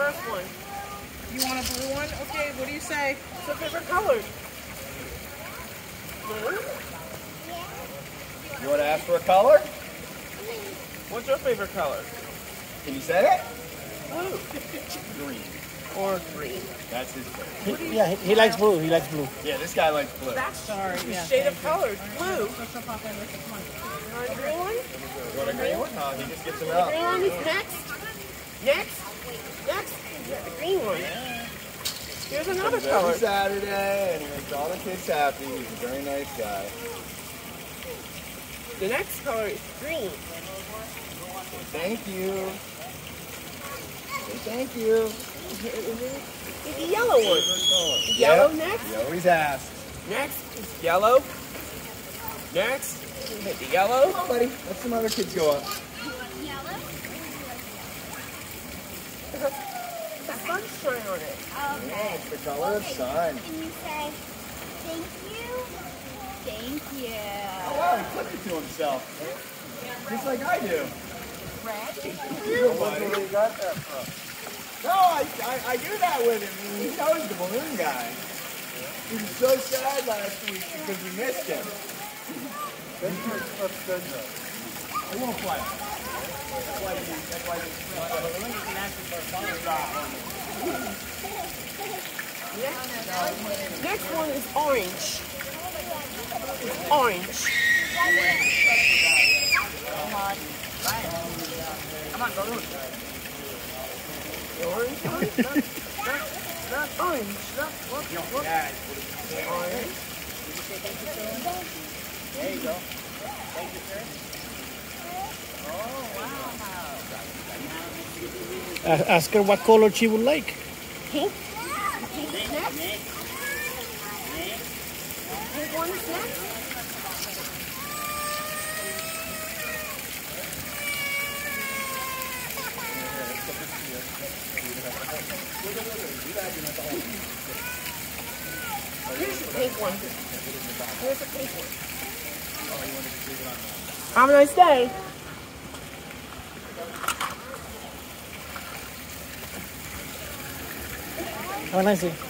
first one. You want a blue one? Okay, what do you say? What's your favorite color? Blue? You want to ask for a color? What's your favorite color? Can you say it? Blue. Green. Or green. That's his favorite. He, yeah, he, he likes blue. He likes blue. Yeah, this guy likes blue. That's Sorry, yeah, shade of thank you. color. Blue. So she'll pop in with the one. You want a green one? You want a green one? No, he just gets them out. green one is next. Next. Next. The green one. Here's another Comes color. every Saturday, and he makes all the kids happy. He's a very nice guy. The next color is green. Thank you. Thank you. The yellow one. Yellow next. He always asks. Next is yellow. Next, hit the yellow. Come on, buddy. Let some other kids go up. Sunshine on it. Yeah, it's the color of sun. Can you say thank you? Thank you. Oh, wow, he clipped it to himself. Just like I do. Red. You, buddy. Where you got that from? No, I, I, I do that with him. He knows the balloon guy. He was so sad last week because we missed him. That's good though. It won't fly. That's why you, that's why you, Next one is orange. Orange. The orange one? Look, look, look, orange. Look, look, look. Orange. There you go. Ask her what color she would like. Pink. Pink. Pink. Here's the pink one. Here's the pink one. Have a nice day. Have a.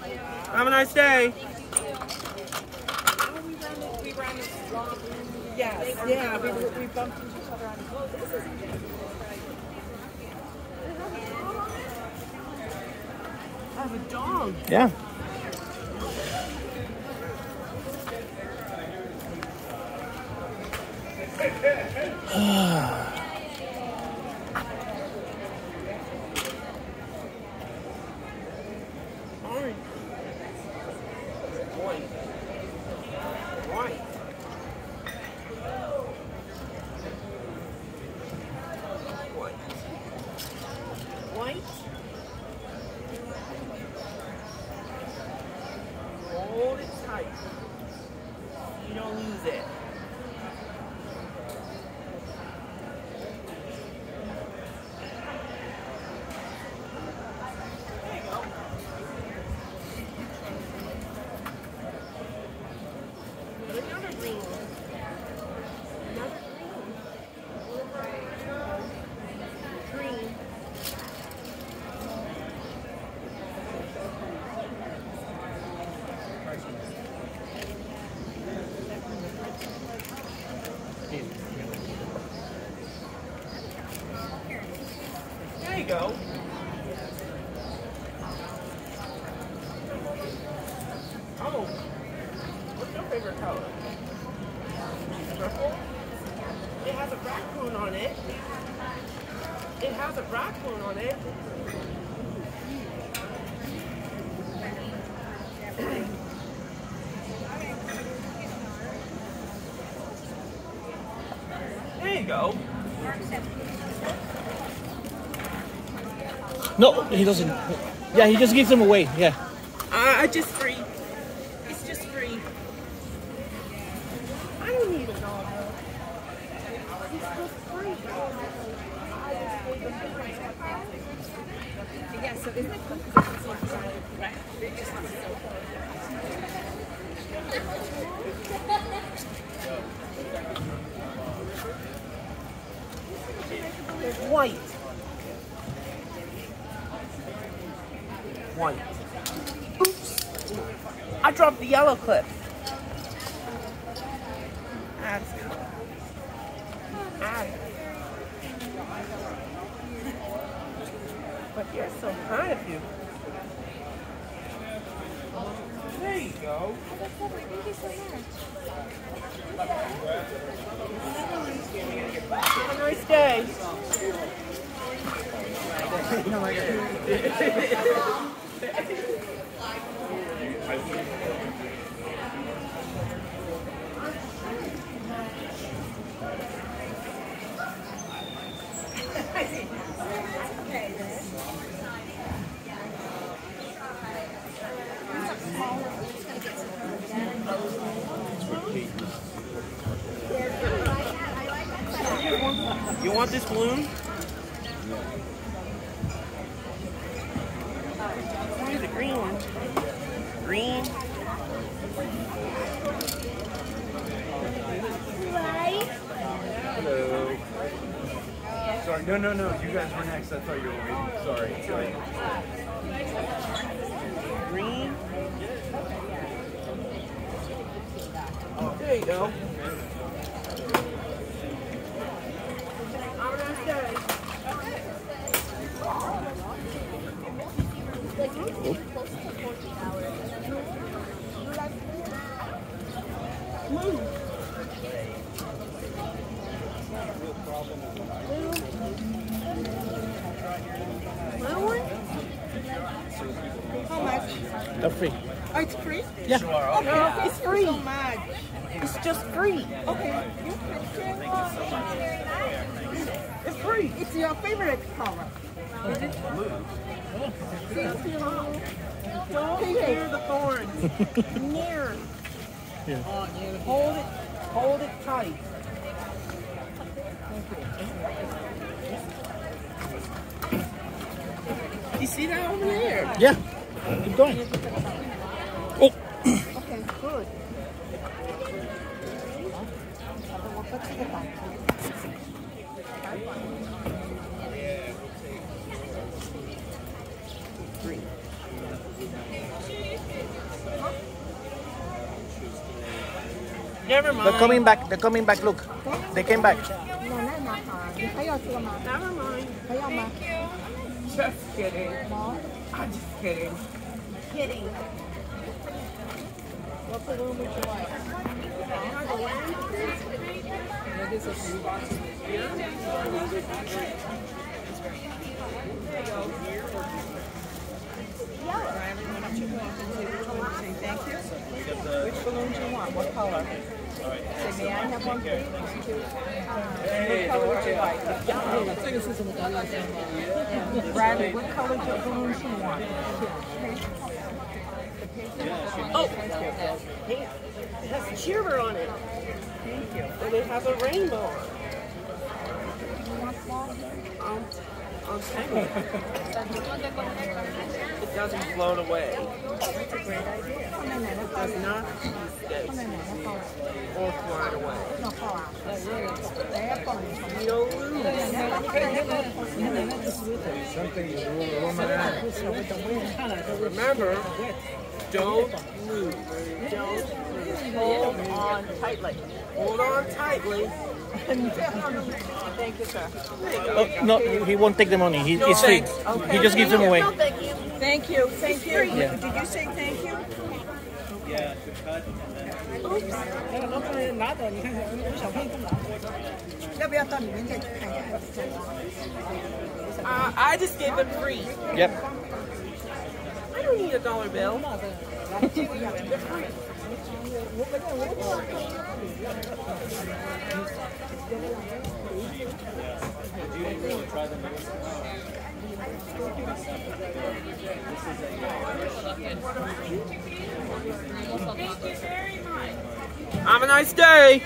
Have a nice day. Yes, yeah, we, we bumped into each other I have a dog. Yeah. White. White. White. White. Go. Oh, what's your favorite color? Purple? It has a raccoon on it. It has a raccoon on it. There you go. No, he doesn't. Yeah, he just gives them away. Yeah. I, I just free. It's just free. I don't need a dog. It's just free. Yeah, so isn't it white. White. Oops. I dropped the yellow clip. But you're so kind of you. There you go. Thank you so much. Have a nice day. You want this balloon? Here's the green one. Green. Right? Hello. Sorry, no, no, no. You guys were next. I thought you were waiting. Sorry. Sorry. Green. Oh, there you go. Have a nice day. How much? They're free. Oh, it's free? Yeah. No, it's free. So much. It's just free. Okay. Free. It's your favorite color. Don't hear the thorns. Near. Hold it. Hold it tight. You see that over there? Yeah. Keep going. Oh, Okay, good. Never mind. They're coming back. They're coming back. Look, they came back. No, not. Never mind. Thank you. Just kidding. I'm just kidding. Kidding. the room would you like? This is Riley, why don't you walk and say which one? Say thank you. Which balloon do you want? What color? Say, may I have one, please? What color would you like? Riley, what color do balloons do you want? Oh, hey, it has cheerer on it. And it has a rainbow on it. It doesn't float away. It does not or fly away. No. They have. Remember, don't lose. Don't lose. Hold on tightly. Hold on tightly. thank you, sir. Oh, no, he won't take the money. He, no, free. Okay. He just gives them away. No, thank you. Thank you. Thank you. Yeah. Did you say thank you? Yeah, Oops. Uh, I just gave them free. Yep. A dollar bill. Have a nice day.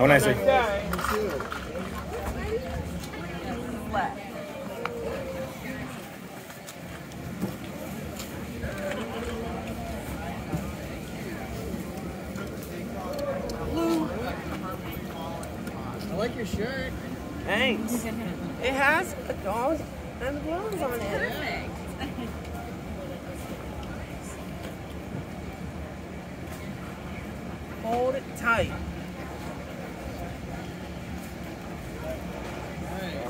Have a nice day. I like your shirt. Thanks. It has a dog and gloves on it. Hold it tight. There we